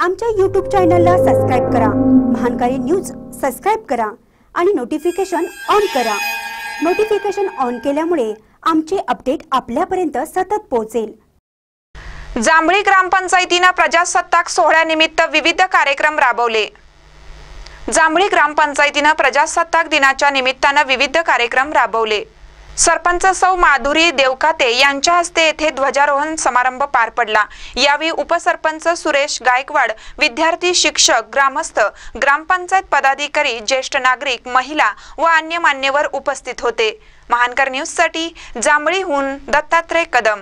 आमच्या यूट्यूब चॅनलला सबस्क्राईब करा. महानकारी न्यूज सबस्क्राईब करा आणि नोटिफिकेशन ऑन करा. नोटिफिकेशन ऑन केल्यामुळे आमचे अपडेट आपल्यापर्यंत सतत पोहोचेल. जांभळी ग्रामपंचायतीनं प्रजासत्ताक सोहळ्यानिमित्त विविध कार्यक्रम राबवले. जांभळी ग्रामपंचायतीनं प्रजासत्ताक दिनाच्या निमित्तानं विविध कार्यक्रम राबवले. सरपंच सौ माधुरी देवकाते यांच्या हस्ते येथे ध्वजारोहण समारंभ पार पडला. यावेळी उपसरपंच सुरेश गायकवाड विद्यार्थी शिक्षक ग्रामस्थ ग्रामपंचायत पदाधिकारी ज्येष्ठ नागरिक महिला व अन्य मान्यवर उपस्थित होते. महानकर न्यूजसाठी जांभळीहून दत्तात्रय कदम.